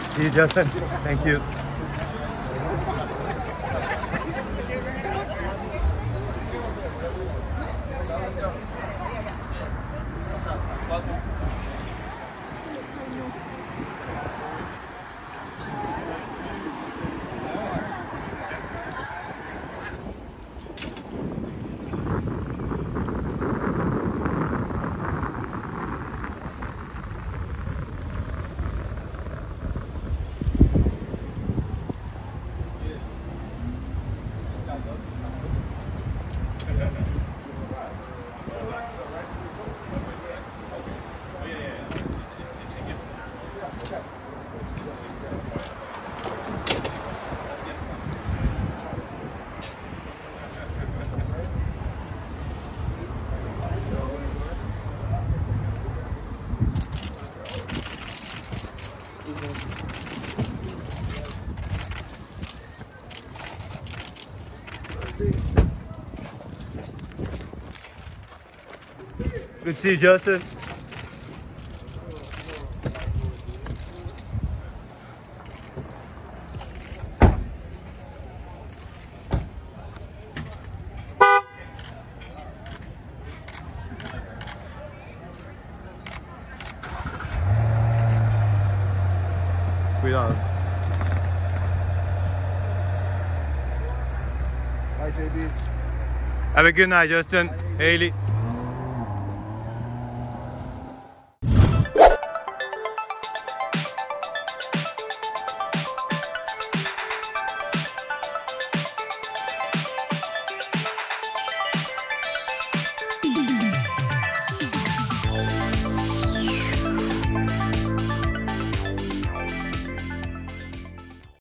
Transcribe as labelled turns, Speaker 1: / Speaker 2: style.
Speaker 1: See you, Justin. Thank you. Good to see you, Justin. Cuidado.
Speaker 2: Hi, JB.
Speaker 1: Have a good night, Justin. Haley.